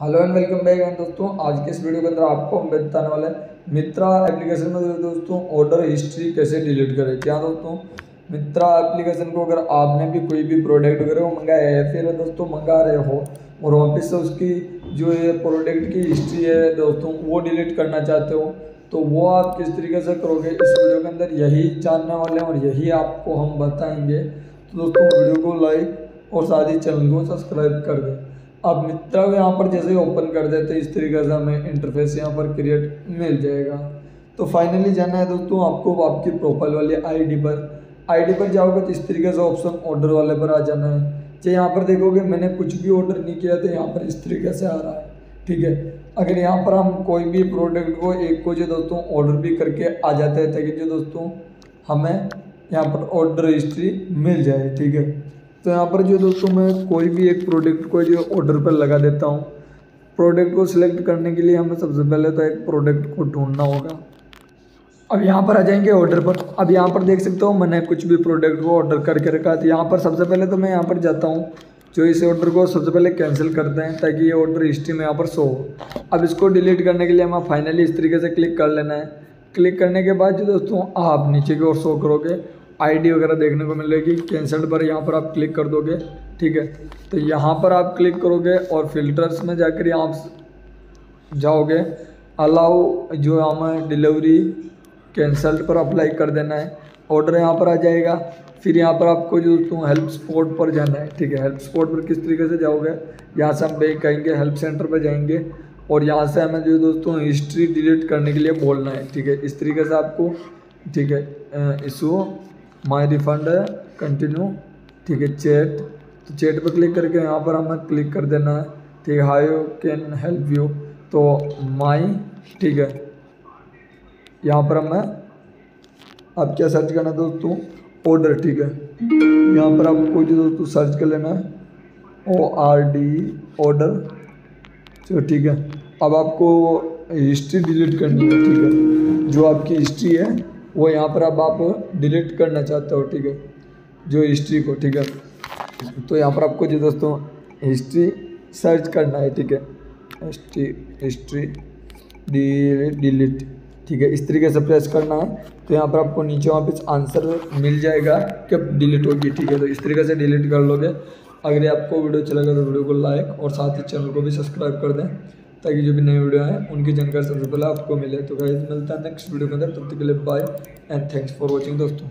Hello and welcome back and दोस्तों, आज के इस वीडियो के अंदर आपको हम बताने वाले हैं मित्रा एप्लीकेशन में दोस्तों ऑर्डर हिस्ट्री कैसे डिलीट करें। क्या दोस्तों? मित्रा एप्लीकेशन को अगर आपने भी कोई भी प्रोडक्ट वगैरह वो मंगाया है फिर दोस्तों मंगा रहे हो, और वापस से उसकी जो ये प्रोडक्ट की हिस्ट्री है दोस्तों, वो डिलीट करना चाहते हो तो वो आप किस तरीके से करोगे, इस वीडियो के अंदर यही जानने वाले हैं और यही आपको हम बताएँगे। तो दोस्तों, वीडियो को लाइक और साथ ही चैनल को सब्सक्राइब कर दें। अब मित्रा यहाँ पर जैसे ओपन कर देते इस तरीके से हमें इंटरफेस यहाँ पर क्रिएट मिल जाएगा। तो फाइनली जाना है दोस्तों आपको आपकी प्रोफ़ाइल वाली आईडी पर। आईडी पर जाओगे तो इस तरीके से ऑप्शन ऑर्डर वाले पर आ जाना है। चाहे यहाँ पर देखोगे मैंने कुछ भी ऑर्डर नहीं किया तो यहाँ पर इस तरीके से आ रहा है। ठीक है? अगर यहाँ पर हम कोई भी प्रोडक्ट को एक को जो दोस्तों ऑर्डर भी करके आ जाते हैं, ताकि जो दोस्तों हमें यहाँ पर ऑर्डर हिस्ट्री मिल जाए। ठीक है? तो यहाँ पर जो दोस्तों मैं कोई भी एक प्रोडक्ट को जो ऑर्डर पर लगा देता हूँ प्रोडक्ट को सिलेक्ट करने के लिए हमें सबसे पहले तो एक प्रोडक्ट को ढूंढना होगा। अब यहाँ पर आ जाएँगे ऑर्डर पर। अब यहाँ पर देख सकते हो मैंने कुछ भी प्रोडक्ट को ऑर्डर करके रखा तो यहाँ पर सबसे पहले तो मैं यहाँ पर जाता हूँ, जो इस ऑर्डर को सबसे पहले कैंसिल करते हैं, ताकि ये ऑर्डर हिस्ट्री में यहाँ पर शो हो। अब इसको डिलीट करने के लिए हमें फाइनली इस तरीके से क्लिक कर लेना है। क्लिक करने के बाद जो दोस्तों आप नीचे की ओर शो करोगे आईडी वगैरह देखने को मिलेगी। कैंसल्ड पर यहाँ पर आप क्लिक कर दोगे, ठीक है? तो यहाँ पर आप क्लिक करोगे और फिल्टर्स में जाकर यहाँ जाओगे। अलाउ जो हमें डिलीवरी कैंसल्ड पर अप्लाई कर देना है। ऑर्डर यहाँ पर आ जाएगा। फिर यहाँ पर आपको जो दोस्तों हेल्प स्पॉट पर जाना है, ठीक है? हेल्प स्पॉट पर किस तरीके से जाओगे? यहाँ से हम बैग कहेंगे हेल्प सेंटर पर जाएँगे और यहाँ से हमें जो दोस्तों हिस्ट्री डिलीट करने के लिए बोलना है, ठीक है? इस तरीके से आपको, ठीक है इशू माई रिफंड है कंटिन्यू ठीक है चैट तो चैट पर क्लिक करके यहाँ पर हमें क्लिक कर देना है। ठीक है hi you can help you तो माई ठीक है। यहाँ पर हमें, अब क्या सर्च करना है दोस्तों? ऑर्डर ठीक है। यहाँ पर आपको जो दोस्तों सर्च कर लेना है। ओ आर डी ऑर्डर चलो, ठीक है। अब आपको हिस्ट्री डिलीट करनी है, ठीक है। जो आपकी हिस्ट्री है वो यहाँ पर अब आप डिलीट करना चाहते हो, ठीक है? जो हिस्ट्री को, ठीक है? तो यहाँ पर आपको जो दोस्तों हिस्ट्री सर्च करना है, ठीक है? हिस्ट्री हिस्ट्री डिलीट डिलीट ठीक है? इस तरीके से प्रेस करना है तो यहाँ पर आपको नीचे वहाँ पे आंसर मिल जाएगा कब डिलीट होगी, ठीक है? तो इस तरीके से डिलीट कर लोगे। अगर आपको वीडियो अच्छा लगा तो वीडियो को लाइक और साथ ही चैनल को भी सब्सक्राइब कर दें। ताकि जो भी नए वीडियो हैं, उनकी जानकारी सबसे पहले आपको मिले। तो गाइज़ मिलता है नेक्स्ट वीडियो के अंदर। तब तक के लिए bye and thanks for watching दोस्तों।